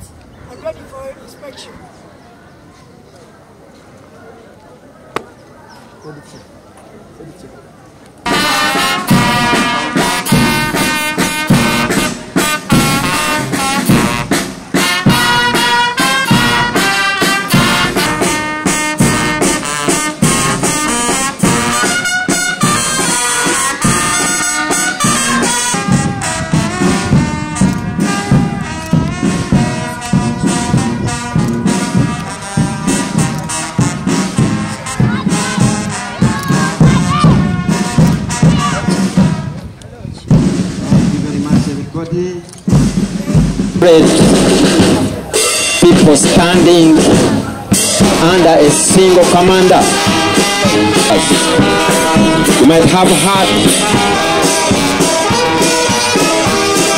guns and ready for inspection. Thank people standing under a single commander. You might have heard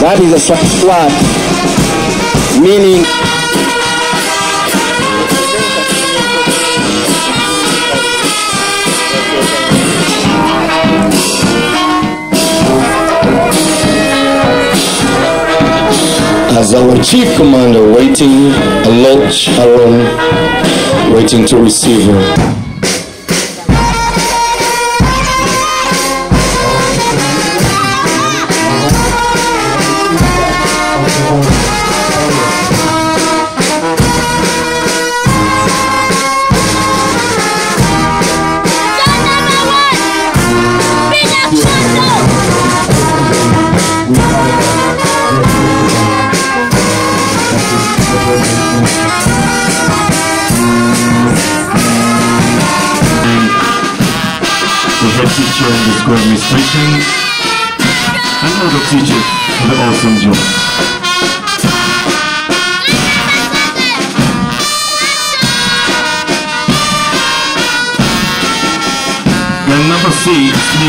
that is a Swahili meaning as our chief commander waiting alone, alone waiting to receive her. Teacher in the school administration, and other teachers for the awesome job. Then number six, we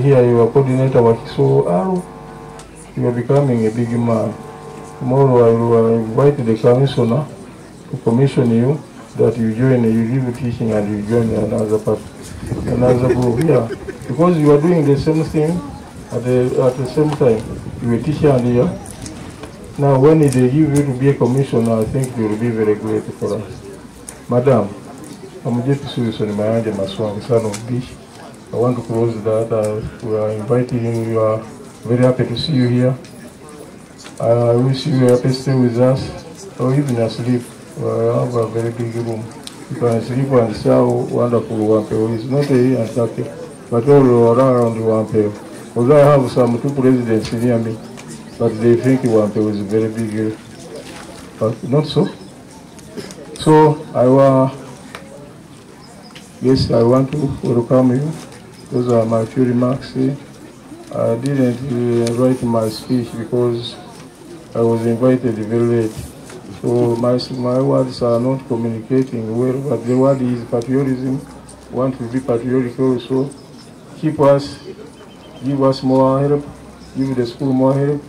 hear you are coordinator Wakiso Aro, ah, you are becoming a big man. Tomorrow I will invite the commissioner to commission you that you join, you leave teaching and you join another part, another group. Yeah, because you are doing the same thing at the at the same time. You are teacher and here. Now when they give you to be a commissioner, I think you will be very great for us. Madam, I'm just Susan Mayanja Maswang, son of Bish. I want to close that. Uh, we are inviting you. We are very happy to see you here. I wish you were happy to stay with us or even asleep. We have a very big room. You can sleep and see how wonderful Wampewo is. Not a Antarctic, but all around Wampewo. Although I have some two presidents near me, but they think Wampewo is very big. But not so. So I want, yes, I want to welcome you. Those are my few remarks. I didn't uh, write my speech because I was invited very late. So my, my words are not communicating well, but the word is patriotism. Want to be patriotic also. Keep us, give us more help, give the school more help.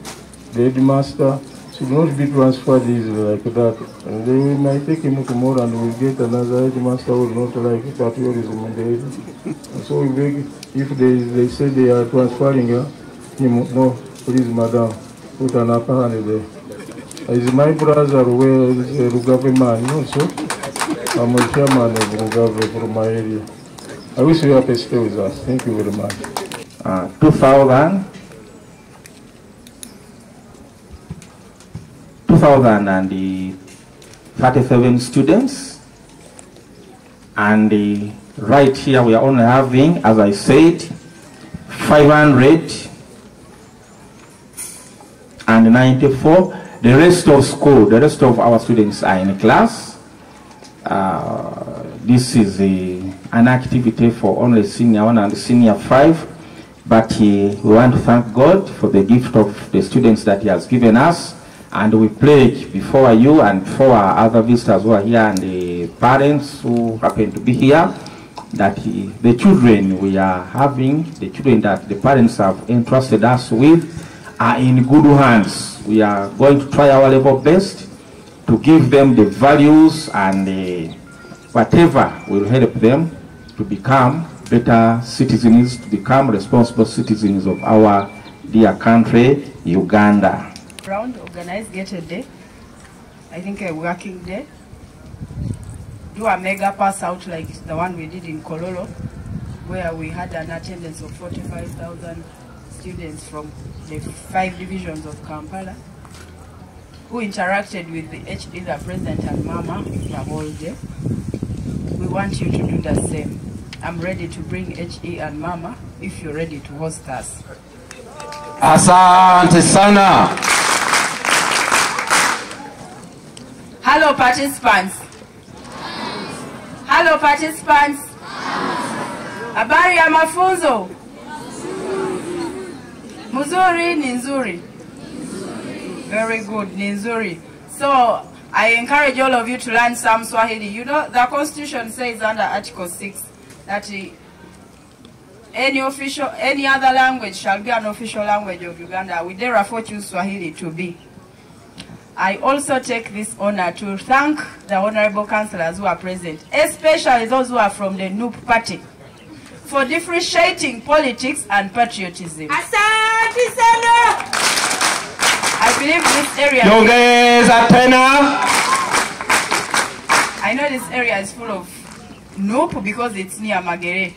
The headmaster should not be transferred easily like that. And they might take him tomorrow and we'll get another headmaster who will not like patriotism in the head. So we beg, if they, they say they are transferring uh, him, no, please madam, put an upper hand there. Is my brother where is a Rugave man also? I'm a chairman of Rugave from my area. I wish you happy stay with us. Thank you very much. uh, 2000 2037 students. And uh, right here we are only having as I said 594 the rest of school the rest of our students are in class. Uh, this is a, an activity for only senior one and senior five. But uh, we want to thank God for the gift of the students that He has given us. And we pledge before you and for our other visitors who are here and the parents who happen to be here that the children we are having, the children that the parents have entrusted us with, are in good hands. We are going to try our level best to give them the values and uh, whatever will help them to become better citizens, to become responsible citizens of our dear country, Uganda. Round organize get a day. I think a working day. Do a mega pass out like the one we did in Kololo, where we had an attendance of 45,000 students from the five divisions of Kampala who interacted with the HE, the president and mama the whole day. We want you to do the same. I'm ready to bring HE and mama if you're ready to host us. Asante sana. Hello participants. Hello participants. Habari ya mafunzo? Mzuri ni nzuri. Very good, ni nzuri. So I encourage all of you to learn some Swahili. You know, the constitution says under Article 6 that any official, any other language shall be an official language of Uganda. We therefore choose Swahili to be. I also take this honor to thank the honorable councillors who are present, especially those who are from the NUP party, for differentiating politics and patriotism. Asante sana. I believe this area. Nyongeza tena. I know this area is full of nope because it's near Magere.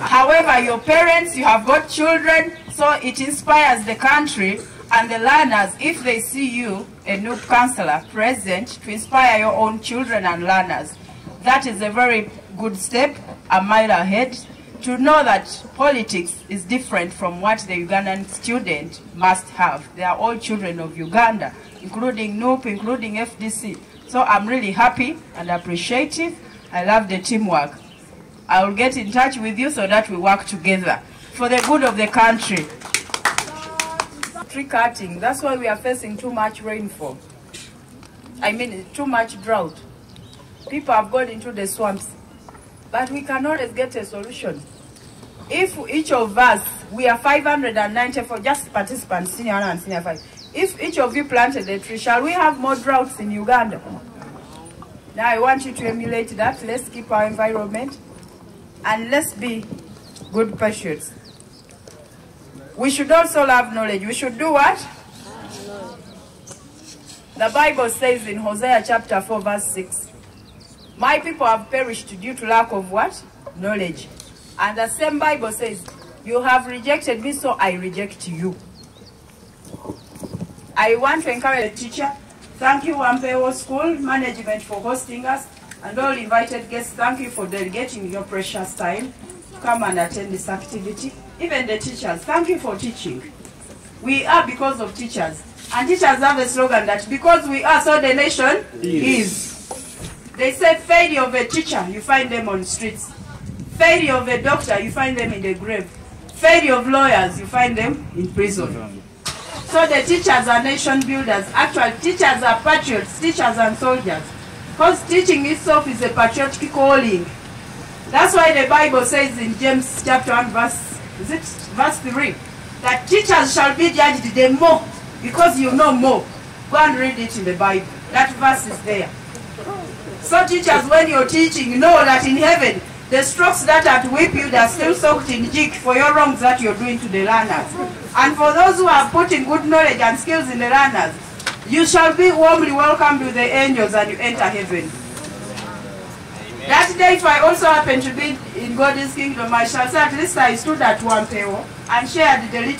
However, your parents, you have got children, so it inspires the country and the learners if they see you, a noob counselor, present to inspire your own children and learners. That is a very good step, a mile ahead, to know that politics is different from what the Ugandan student must have. They are all children of Uganda, including NUP, including FDC. So I'm really happy and appreciative. I love the teamwork. I will get in touch with you so that we work together for the good of the country. Tree cutting, that's why we are facing too much rainfall. I mean, too much drought. People have gone into the swamps. But we can always get a solution. if each of us, we are 594 just participants, senior and senior five. If each of you planted a tree, shall we have more droughts in Uganda? Now I want you to emulate that. Let's keep our environment and let's be good patriots. We should also love knowledge. We should do what? The Bible says in Hosea chapter 4 verse 6, My people have perished due to lack of what? Knowledge. And the same Bible says, You have rejected me, so I reject you. I want to encourage the teacher. Thank you, Wampewo School Management, for hosting us. And all invited guests, thank you for delegating your precious time to come and attend this activity. Even the teachers, thank you for teaching. We are because of teachers. And teachers have a slogan that because we are, so the nation is. They say failure of a teacher, you find them on the streets. Failure of a doctor, you find them in the grave. Failure of lawyers, you find them in prison. So the teachers are nation builders. Actually, teachers are patriots, teachers and soldiers. Because teaching itself is a patriotic calling. That's why the Bible says in James chapter 1 verse, is it verse 3, that teachers shall be judged the more because you know more. Go and read it in the Bible. That verse is there. So teachers, when you're teaching, know that in heaven, the strokes that are to whip you, they're still soaked in jig for your wrongs that you're doing to the learners. And for those who are putting good knowledge and skills in the learners, you shall be warmly welcomed with the angels and you enter heaven. That day, I also happen to be in God's kingdom, I shall say at least I stood at one table and shared the little